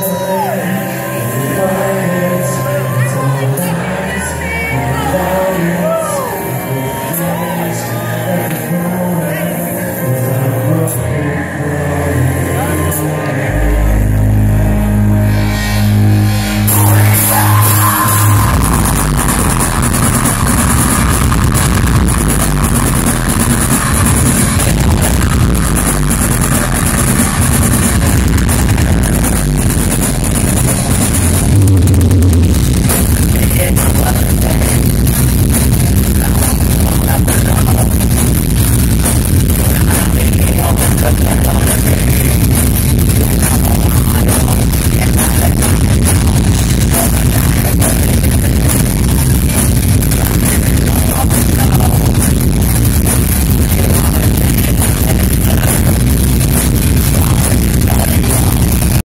Amen.